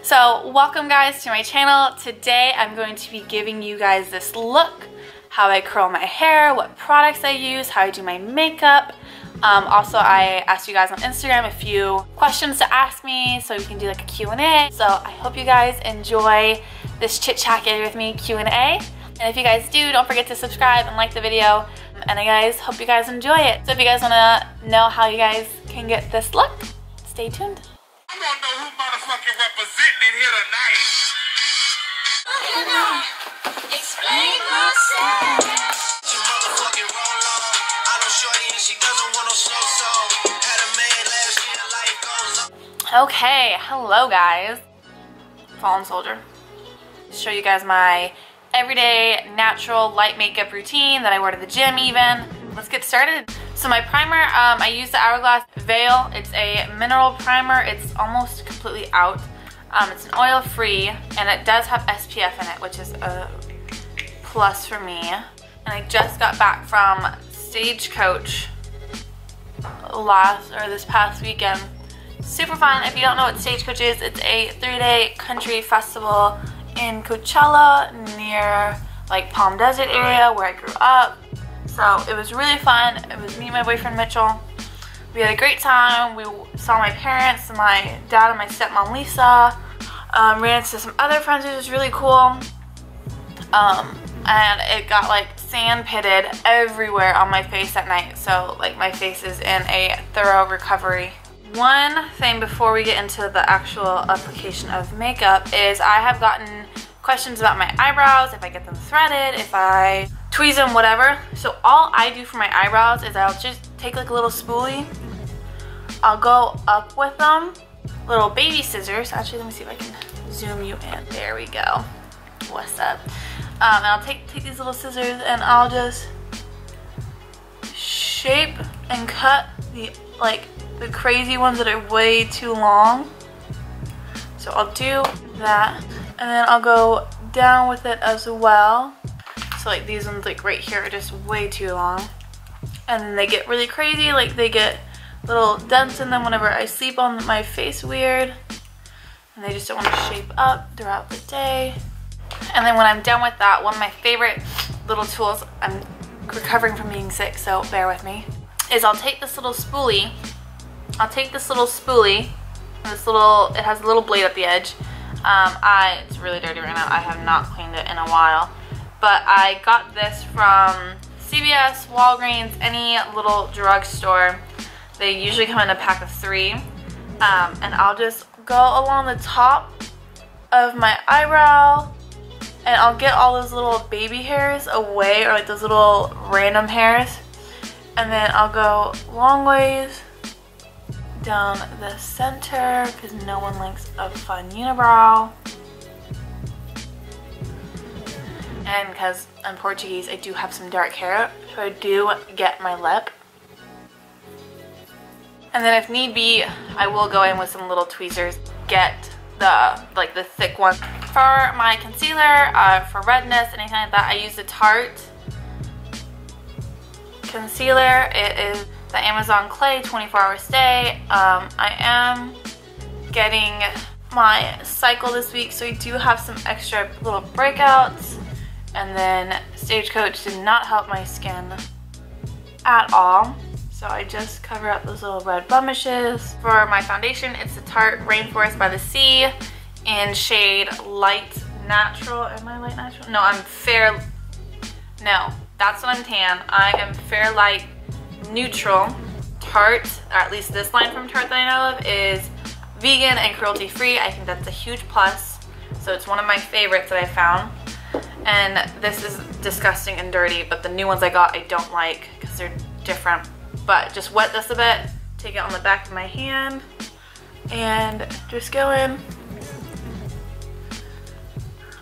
So welcome guys to my channel. Today I'm going to be giving you guys this look, how I curl my hair, what products I use, how I do my makeup. Um, also, I asked you guys on Instagram a few questions to ask me so we can do like a Q&A. So I hope you guys enjoy this chit chat with me Q&A. And if you guys do, don't forget to subscribe and like the video. And I guys hope you guys enjoy it. So if you guys want to know how you guys can get this look, stay tuned. I don't know who motherfucking representing it here tonight. Explain myself. Okay, hello guys. Fallen Soldier. Show you guys my everyday natural light makeup routine that I wear to the gym even. Let's get started. So my primer, um, I use the Hourglass Veil. It's a mineral primer. It's almost completely out. Um, it's an oil free and it does have SPF in it, which is a plus for me. And I just got back from Stagecoach last, or this past weekend. Super fun. If you don't know what Stagecoach is, it's a three-day country festival in Coachella near like Palm Desert area where I grew up. So it was really fun. It was me and my boyfriend Mitchell. We had a great time. We saw my parents, my dad and my stepmom Lisa. Um, ran into some other friends, which was really cool. Um, and it got like sand pitted everywhere on my face at night. So like my face is in a thorough recovery. One thing before we get into the actual application of makeup is I have gotten questions about my eyebrows, if I get them threaded, if I tweeze them, whatever. So all I do for my eyebrows is I'll just take like a little spoolie. I'll go up with them, little baby scissors. Actually, let me see if I can zoom you in. There we go. What's up? Um, and I'll take, take these little scissors and I'll just shape and cut the like the crazy ones that are way too long. So I'll do that and then I'll go down with it as well. So like these ones like right here are just way too long. And then they get really crazy, like they get little dents in them whenever I sleep on my face weird. And they just don't want to shape up throughout the day. And then when I'm done with that, one of my favorite little tools, I'm recovering from being sick, so bear with me, is I'll take this little spoolie, I'll take this little spoolie, this little, it has a little blade at the edge. Um, I, it's really dirty right now, I have not cleaned it in a while. But I got this from CVS, Walgreens, any little drugstore. They usually come in a pack of three. Um, and I'll just go along the top of my eyebrow and I'll get all those little baby hairs away or like those little random hairs and then I'll go long ways down the center because no one likes a fun unibrow and because I'm Portuguese I do have some dark hair so I do get my lip and then if need be I will go in with some little tweezers get the like the thick one for my concealer, uh, for redness, anything like that, I use the Tarte concealer. It is the Amazon Clay 24 hour stay. Um, I am getting my cycle this week, so we do have some extra little breakouts. And then Stagecoach did not help my skin at all. So I just cover up those little red blemishes. For my foundation, it's the Tarte Rainforest by the Sea in shade Light Natural. Am I Light Natural? No, I'm Fair. No, that's what I'm tan. I am Fair Light Neutral. Tarte, or at least this line from Tarte that I know of, is vegan and cruelty free. I think that's a huge plus. So it's one of my favorites that I found. And this is disgusting and dirty, but the new ones I got I don't like because they're different. But just wet this a bit, take it on the back of my hand, and just go in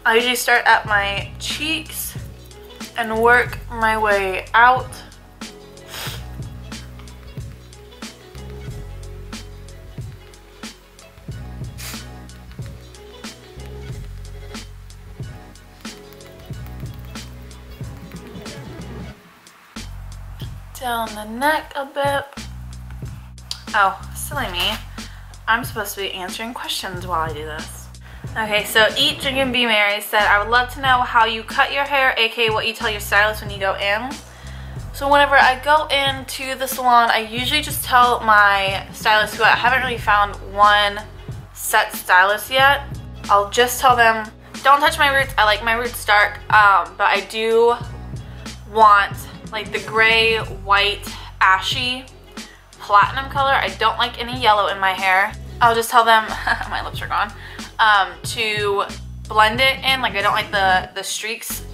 I usually start at my cheeks and work my way out. Down the neck a bit. Oh, silly me. I'm supposed to be answering questions while I do this. Okay, so Eat, Drink, and Be Merry said, I would love to know how you cut your hair, aka what you tell your stylist when you go in. So whenever I go into the salon, I usually just tell my stylist, who I haven't really found one set stylist yet, I'll just tell them, don't touch my roots, I like my roots dark, um, but I do want like the gray, white, ashy, platinum color. I don't like any yellow in my hair. I'll just tell them, my lips are gone, um, to blend it in. Like I don't like the, the streaks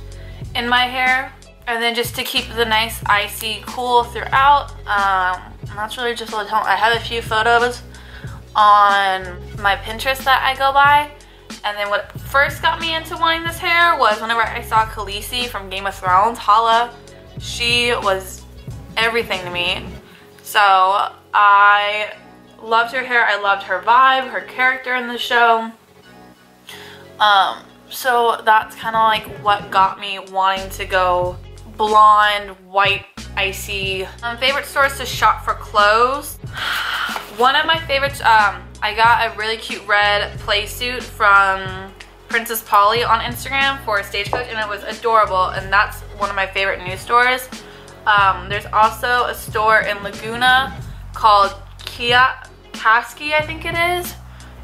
in my hair. And then just to keep the nice icy cool throughout, um, that's really just what I have a few photos on my Pinterest that I go by. And then what first got me into wanting this hair was whenever I saw Khaleesi from Game of Thrones, Hala, she was everything to me. So I loved her hair, I loved her vibe, her character in the show. Um, so that's kind of like what got me wanting to go blonde, white, icy. Um, favorite stores to shop for clothes. One of my favorites, um, I got a really cute red play suit from Princess Polly on Instagram for a Stagecoach and it was adorable and that's one of my favorite new stores. Um, there's also a store in Laguna called Kia Kaski, I think it is.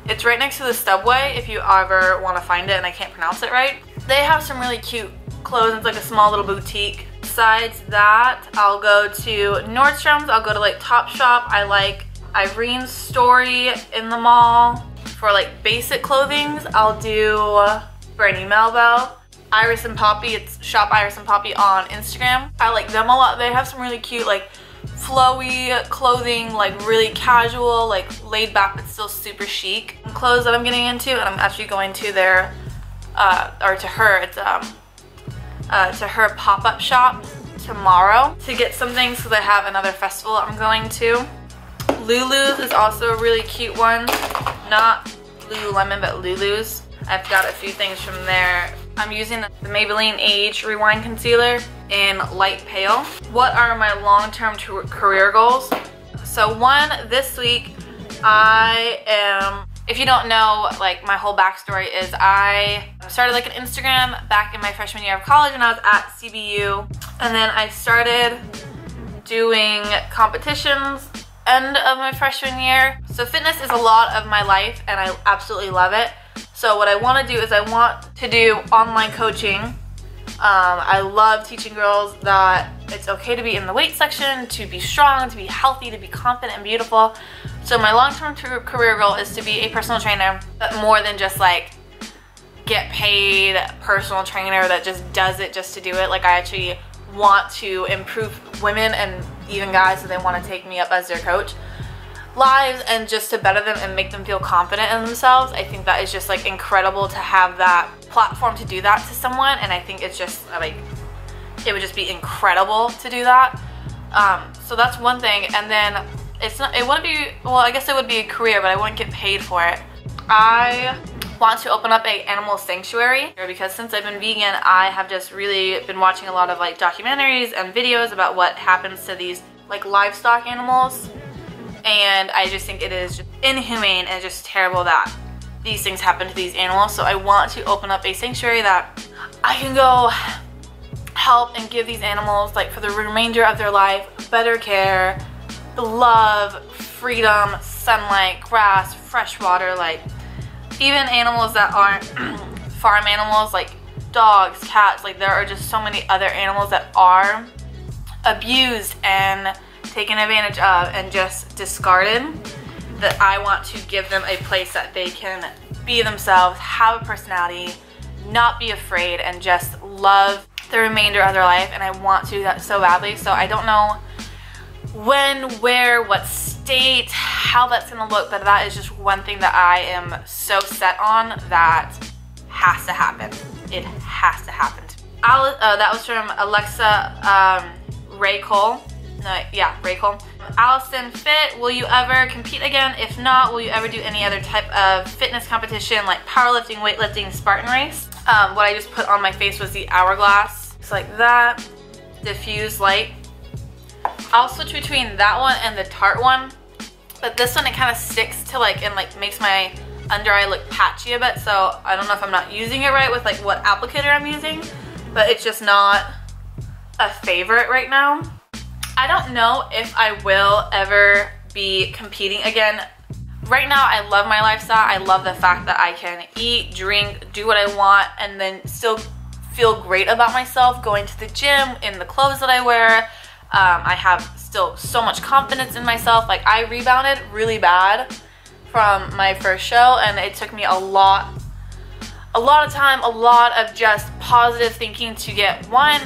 It's right next to the subway if you ever want to find it and I can't pronounce it right. They have some really cute clothes. It's like a small little boutique. Besides that, I'll go to Nordstrom's. I'll go to like Topshop. I like Irene's Story in the mall. For like basic clothings, I'll do Brandy Melville. Iris and Poppy, it's shop Iris and Poppy on Instagram. I like them a lot. They have some really cute like flowy clothing, like really casual, like laid back but still super chic. And Clothes that I'm getting into and I'm actually going to their, uh, or to her, it's um, uh, to her pop-up shop tomorrow to get some things because I have another festival I'm going to. Lulu's is also a really cute one. Not Lululemon, but Lulu's. I've got a few things from there. I'm using the Maybelline Age Rewind Concealer in Light Pale. What are my long-term career goals? So one, this week, I am, if you don't know, like my whole backstory is I started like an Instagram back in my freshman year of college when I was at CBU. And then I started doing competitions end of my freshman year. So fitness is a lot of my life and I absolutely love it. So what I want to do is I want to do online coaching. Um, I love teaching girls that it's okay to be in the weight section, to be strong, to be healthy, to be confident and beautiful. So my long-term career goal is to be a personal trainer, but more than just like get paid personal trainer that just does it just to do it. Like I actually want to improve women and even guys so they want to take me up as their coach lives and just to better them and make them feel confident in themselves. I think that is just like incredible to have that platform to do that to someone and I think it's just like it would just be incredible to do that. Um, so that's one thing and then it's not it wouldn't be well I guess it would be a career but I wouldn't get paid for it. I want to open up a animal sanctuary because since I've been vegan, I have just really been watching a lot of like documentaries and videos about what happens to these like livestock animals. And I just think it is inhumane and just terrible that these things happen to these animals. So I want to open up a sanctuary that I can go help and give these animals like for the remainder of their life better care, love, freedom, sunlight, grass, fresh water, like even animals that aren't farm animals like dogs, cats, like there are just so many other animals that are abused and taken advantage of and just discarded that I want to give them a place that they can be themselves, have a personality, not be afraid and just love the remainder of their life and I want to do that so badly. So I don't know when, where, what state, how that's gonna look, but that is just one thing that I am so set on that has to happen. It has to happen. uh, that was from Alexa um, Ray Cole. No, yeah, Ray Cole. Allison Fit, will you ever compete again? If not, will you ever do any other type of fitness competition like powerlifting, weightlifting, Spartan race? Um, what I just put on my face was the hourglass. It's like that. Diffuse light I'll switch between that one and the Tarte one. But this one, it kind of sticks to like, and like makes my under eye look patchy a bit, so I don't know if I'm not using it right with like what applicator I'm using, but it's just not a favorite right now. I don't know if I will ever be competing again. Right now, I love my lifestyle. I love the fact that I can eat, drink, do what I want, and then still feel great about myself going to the gym in the clothes that I wear. Um, I have still so much confidence in myself. Like I rebounded really bad from my first show and it took me a lot, a lot of time, a lot of just positive thinking to get one,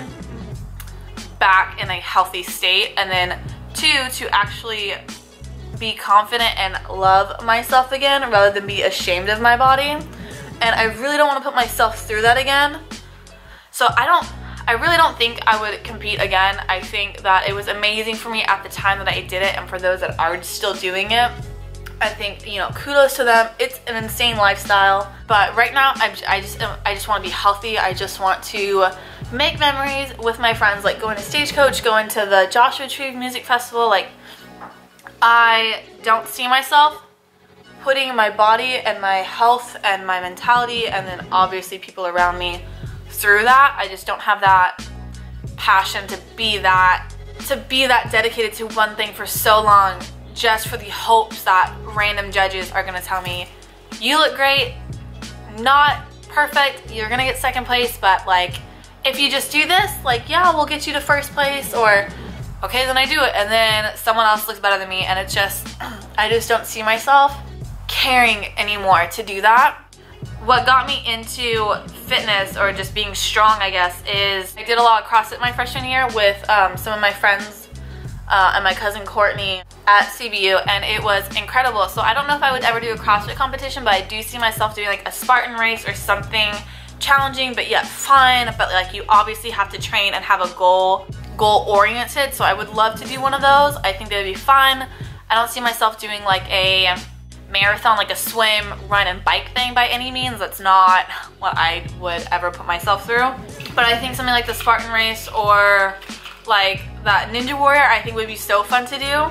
back in a healthy state and then two, to actually be confident and love myself again rather than be ashamed of my body. And I really don't want to put myself through that again. So I don't, I really don't think I would compete again. I think that it was amazing for me at the time that I did it and for those that are still doing it. I think, you know, kudos to them. It's an insane lifestyle. But right now, I'm, I just, I just want to be healthy. I just want to make memories with my friends, like going to Stagecoach, going to the Joshua Tree Music Festival. Like, I don't see myself putting my body and my health and my mentality and then obviously people around me through that. I just don't have that passion to be that to be that dedicated to one thing for so long just for the hopes that random judges are gonna tell me you look great not perfect you're gonna get second place but like if you just do this like yeah we'll get you to first place or okay then I do it and then someone else looks better than me and it's just I just don't see myself caring anymore to do that what got me into fitness or just being strong, I guess, is I did a lot of CrossFit my freshman year with um, some of my friends uh, and my cousin Courtney at CBU and it was incredible. So I don't know if I would ever do a CrossFit competition, but I do see myself doing like a Spartan race or something challenging but yet fun, but like you obviously have to train and have a goal, goal oriented. So I would love to do one of those. I think they would be fun. I don't see myself doing like a marathon, like a swim, run, and bike thing by any means. That's not what I would ever put myself through. But I think something like the Spartan race or like that Ninja Warrior, I think would be so fun to do.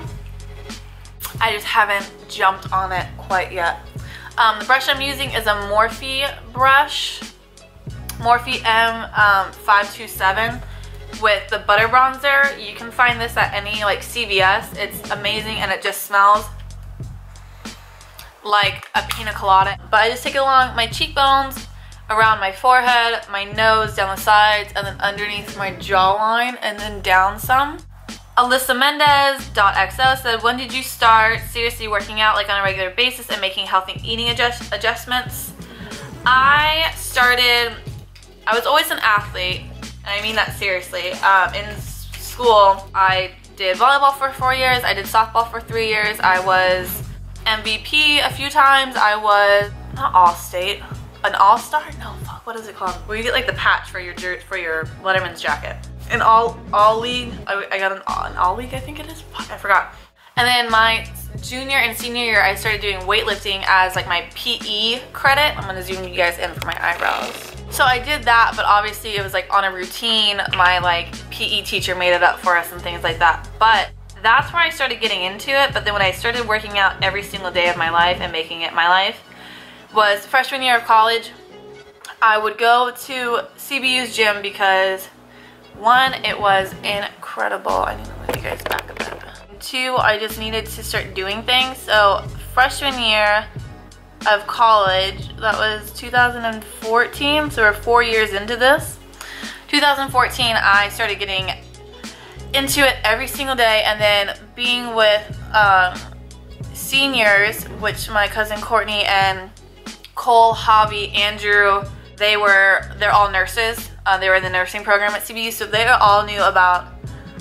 I just haven't jumped on it quite yet. Um, the brush I'm using is a Morphe brush, Morphe M527 um, with the butter bronzer. You can find this at any like CVS. It's amazing and it just smells like a pina colada. But I just take it along my cheekbones, around my forehead, my nose, down the sides, and then underneath my jawline, and then down some. Alyssa Mendez.xo said, when did you start seriously working out like on a regular basis and making healthy eating adjust adjustments? I started, I was always an athlete, and I mean that seriously. Um, in school, I did volleyball for four years, I did softball for three years, I was MVP a few times. I was not all-state, an all-star? No, fuck, what is it called? Where you get like the patch for your for your Letterman's jacket. An all all league. I, I got an, an all league. I think it is. Fuck, I forgot. And then my junior and senior year, I started doing weightlifting as like my PE credit. I'm gonna zoom you guys in for my eyebrows. So I did that, but obviously it was like on a routine. My like PE teacher made it up for us and things like that. But that's where I started getting into it. But then when I started working out every single day of my life and making it my life was freshman year of college. I would go to CBU's gym because one, it was incredible. I need to move you guys back bit. Two, I just needed to start doing things. So freshman year of college, that was 2014, so we're four years into this. 2014, I started getting into it every single day and then being with um, seniors, which my cousin Courtney and Cole, Javi, Andrew, they were, they're all nurses. Uh, they were in the nursing program at CBU, so they all knew about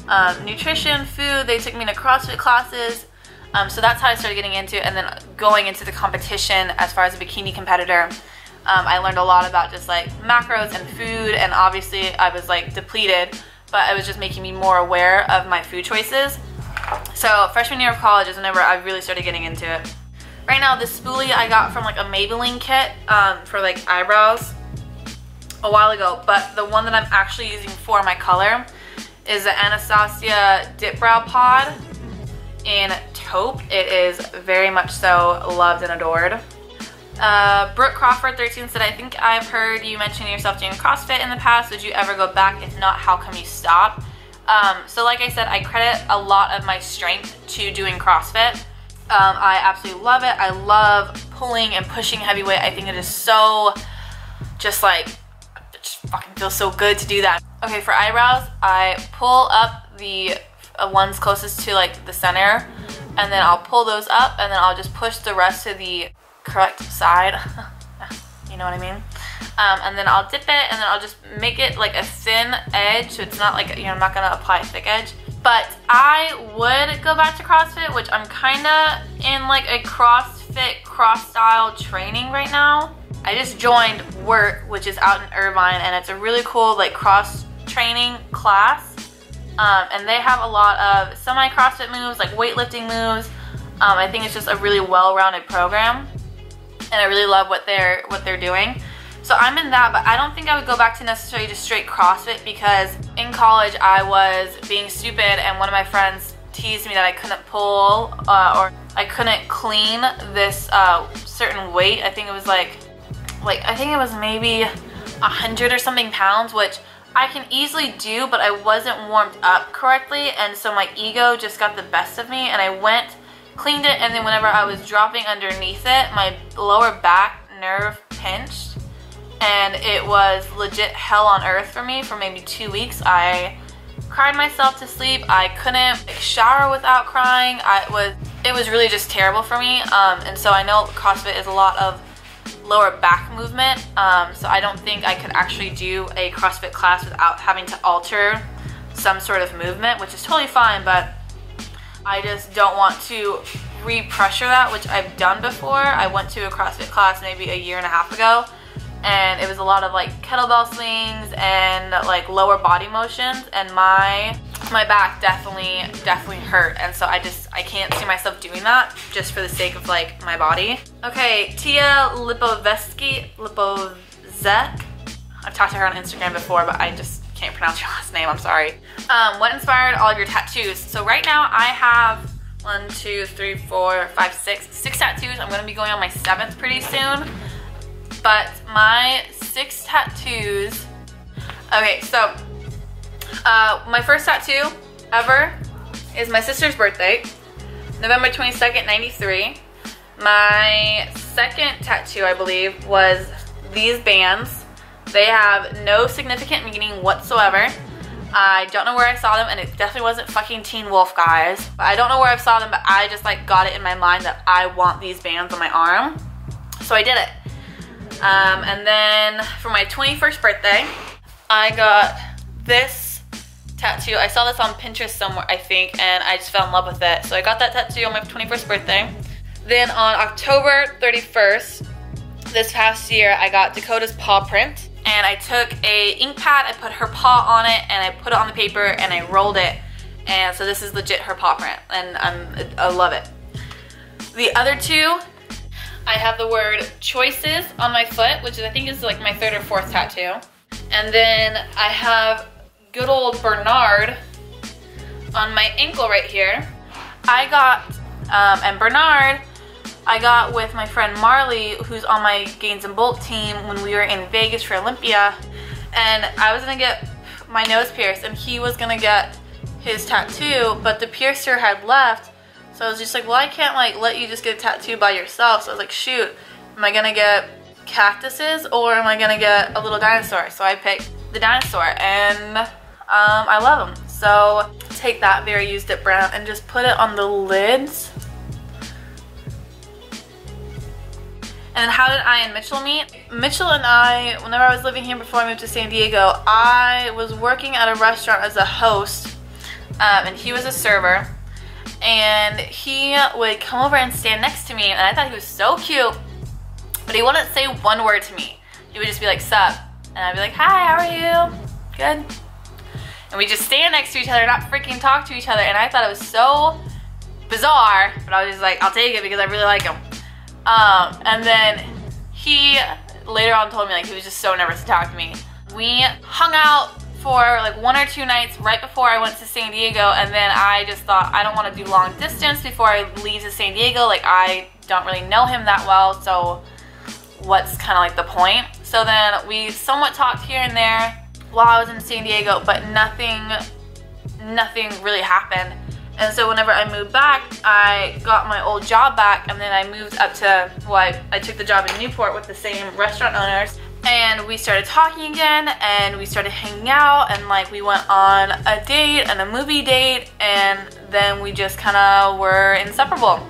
um, nutrition, food. They took me to CrossFit classes. Um, so that's how I started getting into it. And then going into the competition as far as a bikini competitor, um, I learned a lot about just like macros and food. And obviously I was like depleted but it was just making me more aware of my food choices. So freshman year of college is whenever I really started getting into it. Right now, this spoolie I got from like a Maybelline kit um, for like eyebrows a while ago, but the one that I'm actually using for my color is the Anastasia Dip Brow Pod in taupe. It is very much so loved and adored. Uh, Brooke Crawford 13 said, I think I've heard you mention yourself doing CrossFit in the past. Would you ever go back? If not, how come you stopped? Um, so like I said, I credit a lot of my strength to doing CrossFit. Um, I absolutely love it. I love pulling and pushing heavy weight. I think it is so just like, it just fucking feels so good to do that. Okay, for eyebrows, I pull up the uh, ones closest to like the center and then I'll pull those up and then I'll just push the rest to the correct side. you know what I mean? Um, and then I'll dip it and then I'll just make it like a thin edge so it's not like, you know, I'm not gonna apply a thick edge. But I would go back to CrossFit, which I'm kinda in like a CrossFit cross style training right now. I just joined WORT, which is out in Irvine, and it's a really cool like cross training class. Um, and they have a lot of semi-CrossFit moves, like weightlifting moves. Um, I think it's just a really well-rounded program, and I really love what they're what they're doing. So I'm in that, but I don't think I would go back to necessarily just straight CrossFit because in college I was being stupid and one of my friends teased me that I couldn't pull uh, or I couldn't clean this uh, certain weight. I think it was like, like I think it was maybe a hundred or something pounds, which I can easily do, but I wasn't warmed up correctly, and so my ego just got the best of me, and I went, cleaned it, and then whenever I was dropping underneath it, my lower back nerve pinched, and it was legit hell on earth for me for maybe two weeks. I cried myself to sleep. I couldn't shower without crying. I was it was really just terrible for me. Um, and so I know CrossFit is a lot of lower back movement. Um, so I don't think I could actually do a CrossFit class without having to alter some sort of movement, which is totally fine, but I just don't want to re-pressure that, which I've done before. I went to a CrossFit class maybe a year and a half ago, and it was a lot of like kettlebell swings and like lower body motions and my my back definitely definitely hurt and so I just I can't see myself doing that just for the sake of like my body. Okay, Tia Lipovetsky Lipovzek. I've talked to her on Instagram before but I just can't pronounce your last name, I'm sorry. Um, what inspired all of your tattoos? So right now I have one, two, three, four, five, six, six tattoos. I'm gonna be going on my seventh pretty soon but my six tattoos, okay, so uh, my first tattoo ever is my sister's birthday, November 22nd, 93. My second tattoo, I believe, was these bands. They have no significant meaning whatsoever. I don't know where I saw them, and it definitely wasn't fucking Teen Wolf, guys. I don't know where I saw them, but I just like got it in my mind that I want these bands on my arm. So I did it. Um, and then for my 21st birthday, I got this tattoo. I saw this on Pinterest somewhere, I think, and I just fell in love with it. So I got that tattoo on my 21st birthday. Then on October 31st, this past year, I got Dakota's paw print. And I took a ink pad, I put her paw on it, and I put it on the paper, and I rolled it. And so this is legit her paw print, and I'm, I love it. The other two I have the word choices on my foot, which I think is like my third or fourth tattoo. And then I have good old Bernard on my ankle right here. I got, um, and Bernard, I got with my friend Marley, who's on my Gains in Bulk team when we were in Vegas for Olympia. And I was gonna get my nose pierced and he was gonna get his tattoo, but the piercer had left so I was just like, well, I can't like let you just get a tattoo by yourself. So I was like, shoot, am I gonna get cactuses or am I gonna get a little dinosaur? So I picked the dinosaur and um, I love them. So take that very used it brown and just put it on the lids. And how did I and Mitchell meet? Mitchell and I, whenever I was living here before I moved to San Diego, I was working at a restaurant as a host um, and he was a server. And he would come over and stand next to me and I thought he was so cute but he wouldn't say one word to me. He would just be like sup? And I'd be like hi how are you? Good. And we just stand next to each other not freaking talk to each other and I thought it was so bizarre but I was just like I'll take it because I really like him um, and then he later on told me like he was just so nervous to talk to me we hung out for like one or two nights right before I went to San Diego and then I just thought I don't want to do long distance before I leave to San Diego like I don't really know him that well so what's kind of like the point. So then we somewhat talked here and there while I was in San Diego, but nothing, nothing really happened. And so whenever I moved back, I got my old job back and then I moved up to, well, I, I took the job in Newport with the same restaurant owners and we started talking again and we started hanging out and like we went on a date and a movie date and then we just kind of were inseparable.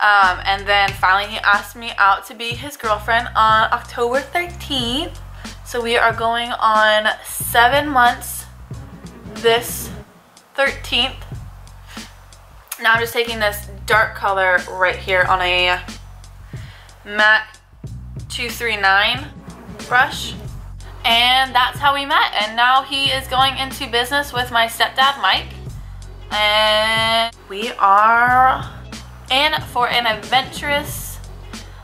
Um, and then finally he asked me out to be his girlfriend on October 13th. So we are going on seven months this 13th. Now I'm just taking this dark color right here on a MAC 239 brush. And that's how we met. And now he is going into business with my stepdad, Mike. And we are in for an adventurous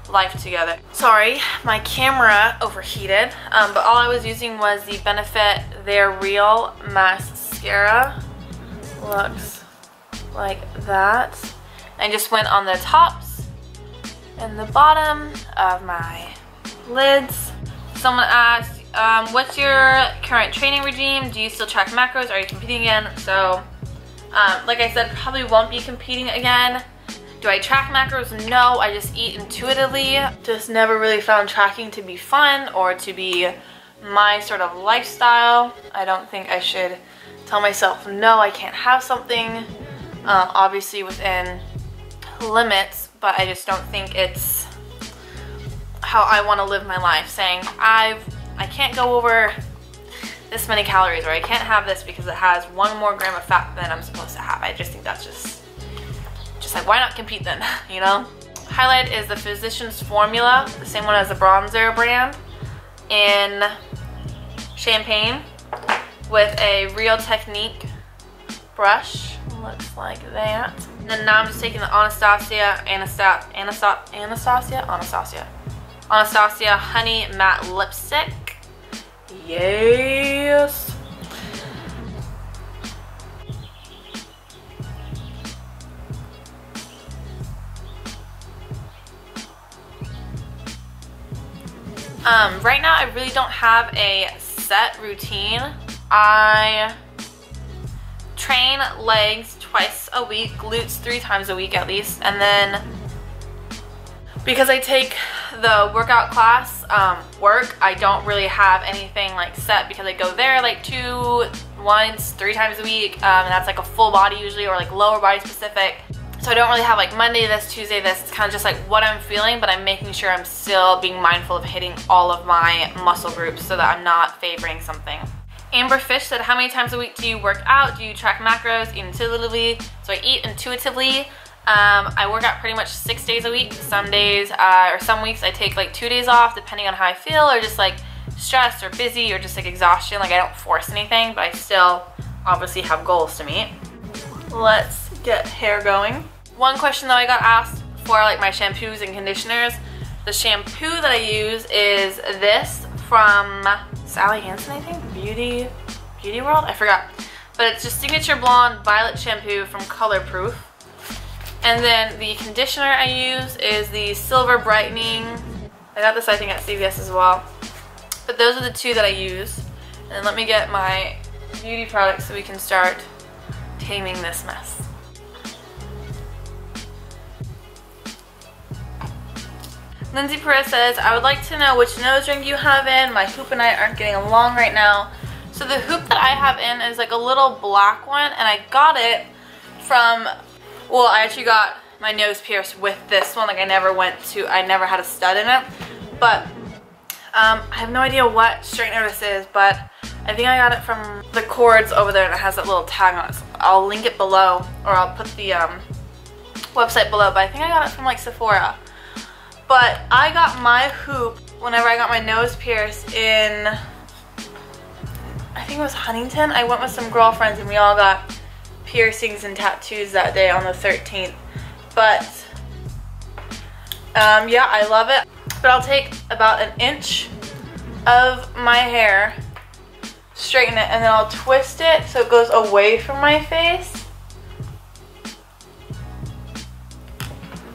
life together. Sorry, my camera overheated, um, but all I was using was the Benefit They're Real Mascara. Looks like that. I just went on the tops and the bottom of my lids Someone asked, um, what's your current training regime? Do you still track macros? Are you competing again? So, um, like I said, probably won't be competing again. Do I track macros? No, I just eat intuitively. Just never really found tracking to be fun or to be my sort of lifestyle. I don't think I should tell myself, no, I can't have something, uh, obviously within limits, but I just don't think it's how I want to live my life, saying I've I can't go over this many calories or I can't have this because it has one more gram of fat than I'm supposed to have. I just think that's just just like why not compete then, you know? Highlight is the Physicians Formula, the same one as the Bronzer brand in Champagne with a Real Technique brush. Looks like that. And then now I'm just taking the Anastasia, Anastasia, Anastasia, Anastasia, Anastasia Anastasia Honey Matte Lipstick. Yes. Um, right now I really don't have a set routine. I train legs twice a week, glutes three times a week at least, and then because I take the workout class um, work, I don't really have anything like set because I go there like two, once, three times a week, um, and that's like a full body usually or like lower body specific. So I don't really have like Monday this, Tuesday this, it's kind of just like what I'm feeling, but I'm making sure I'm still being mindful of hitting all of my muscle groups so that I'm not favoring something. Amber Fish said, how many times a week do you work out? Do you track macros intuitively? So I eat intuitively. Um, I work out pretty much six days a week. Some days, uh, or some weeks I take like two days off depending on how I feel or just like stressed or busy or just like exhaustion. Like I don't force anything, but I still obviously have goals to meet. Let's get hair going. One question that I got asked for like my shampoos and conditioners, the shampoo that I use is this from Sally Hansen, I think, Beauty, Beauty World, I forgot. But it's just Signature Blonde Violet Shampoo from Color Proof. And then the conditioner I use is the Silver Brightening. I got this I think at CVS as well. But those are the two that I use. And let me get my beauty products so we can start taming this mess. Lindsay Perez says, I would like to know which nose ring you have in. My hoop and I aren't getting along right now. So the hoop that I have in is like a little black one and I got it from well, I actually got my nose pierced with this one. Like I never went to, I never had a stud in it. But um, I have no idea what straightener this is, but I think I got it from the cords over there and it has that little tag on it. So I'll link it below or I'll put the um, website below, but I think I got it from like Sephora. But I got my hoop whenever I got my nose pierced in, I think it was Huntington. I went with some girlfriends and we all got piercings and tattoos that day on the 13th. But um, yeah, I love it. But I'll take about an inch of my hair, straighten it, and then I'll twist it so it goes away from my face.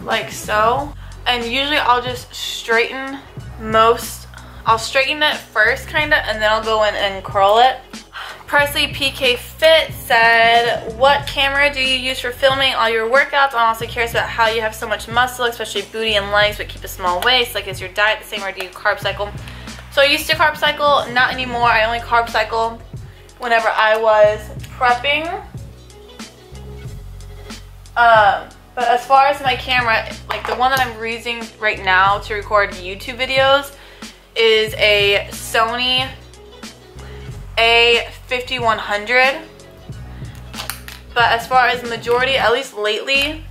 Like so. And usually I'll just straighten most, I'll straighten it first kind of and then I'll go in and curl it. Presley PK Fit said, what camera do you use for filming all your workouts? I'm also curious about how you have so much muscle, especially booty and legs, but keep a small waist. Like, is your diet the same or do you carb cycle? So I used to carb cycle, not anymore. I only carb cycle whenever I was prepping. Um, but as far as my camera, like the one that I'm using right now to record YouTube videos is a Sony A5100. But as far as majority, at least lately,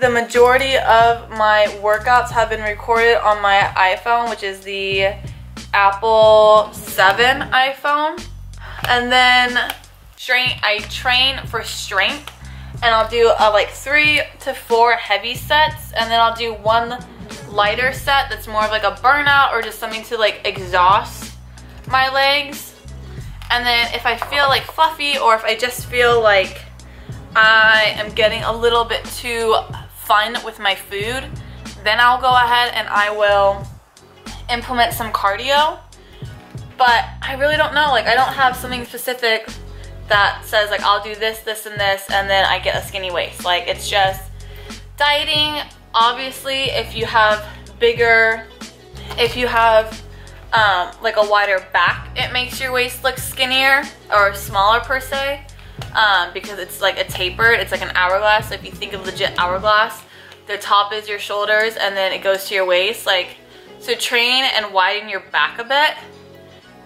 the majority of my workouts have been recorded on my iPhone, which is the Apple 7 iPhone. And then I train for strength and I'll do uh, like three to four heavy sets and then I'll do one lighter set that's more of like a burnout or just something to like exhaust my legs. And then if I feel like fluffy or if I just feel like I am getting a little bit too fun with my food, then I'll go ahead and I will implement some cardio. But I really don't know, like I don't have something specific that says like I'll do this, this, and this, and then I get a skinny waist. Like it's just dieting. Obviously, if you have bigger, if you have um, like a wider back, it makes your waist look skinnier or smaller per se. Um, because it's like a tapered, it's like an hourglass. So if you think of legit hourglass, the top is your shoulders and then it goes to your waist. Like, so train and widen your back a bit.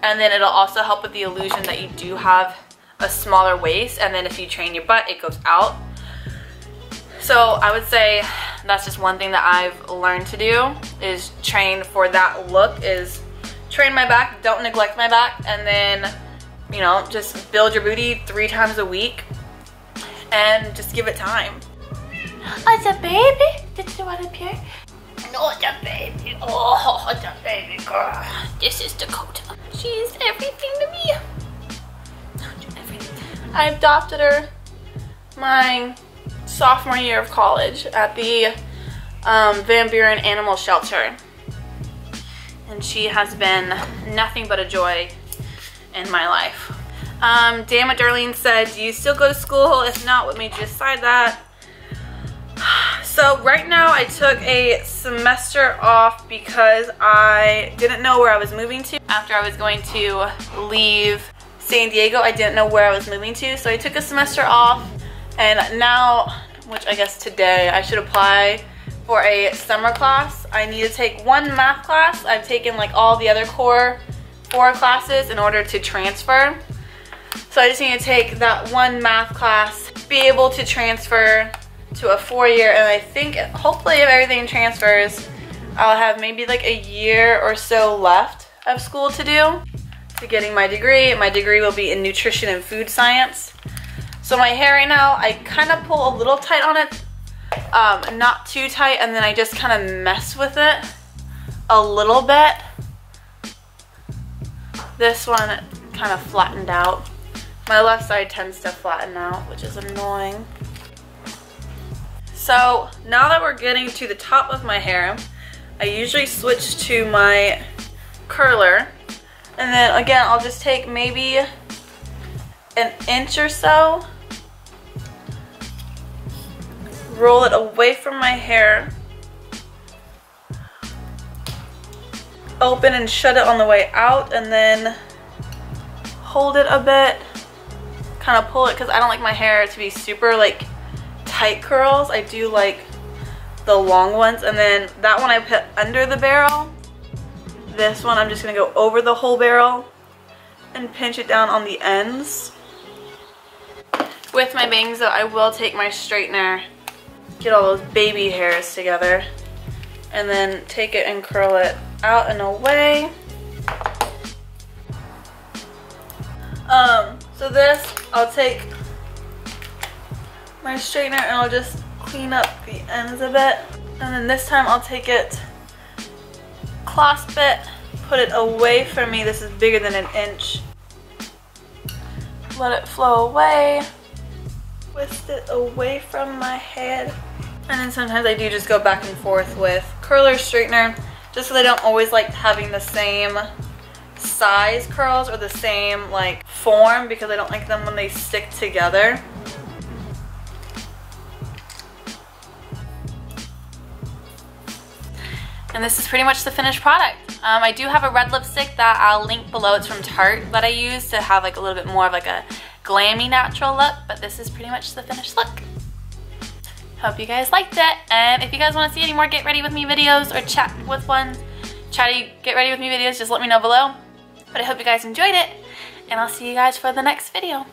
And then it'll also help with the illusion that you do have a smaller waist and then if you train your butt, it goes out. So I would say that's just one thing that I've learned to do is train for that look is train my back, don't neglect my back, and then, you know, just build your booty three times a week and just give it time. Oh, it's a baby? Did you want to appear? No, it's a baby. Oh, it's a baby girl. This is Dakota. She's everything to me. I adopted her my sophomore year of college at the um, Van Buren Animal Shelter. And she has been nothing but a joy in my life. Um, Damn Darlene said, do you still go to school? If not, what made you decide that? So right now I took a semester off because I didn't know where I was moving to. After I was going to leave San Diego. I didn't know where I was moving to, so I took a semester off. And now, which I guess today, I should apply for a summer class. I need to take one math class. I've taken like all the other core four classes in order to transfer. So I just need to take that one math class, be able to transfer to a four-year, and I think hopefully if everything transfers, I'll have maybe like a year or so left of school to do to getting my degree. My degree will be in nutrition and food science. So my hair right now, I kind of pull a little tight on it, um, not too tight, and then I just kind of mess with it a little bit. This one kind of flattened out. My left side tends to flatten out, which is annoying. So now that we're getting to the top of my hair, I usually switch to my curler and then again, I'll just take maybe an inch or so, roll it away from my hair, open and shut it on the way out, and then hold it a bit, kind of pull it because I don't like my hair to be super like tight curls. I do like the long ones, and then that one I put under the barrel this one I'm just going to go over the whole barrel and pinch it down on the ends. With my bangs though, I will take my straightener, get all those baby hairs together, and then take it and curl it out and away. Um, so this, I'll take my straightener and I'll just clean up the ends a bit. And then this time I'll take it clasp it, put it away from me. This is bigger than an inch. Let it flow away. Twist it away from my head. And then sometimes I do just go back and forth with curler, straightener, just so I don't always like having the same size curls or the same like form because I don't like them when they stick together. And this is pretty much the finished product. Um, I do have a red lipstick that I'll link below. It's from Tarte that I use to have like a little bit more of like a glammy natural look, but this is pretty much the finished look. Hope you guys liked it. And if you guys want to see any more get ready with me videos or chat with ones, try to get ready with me videos, just let me know below. But I hope you guys enjoyed it and I'll see you guys for the next video.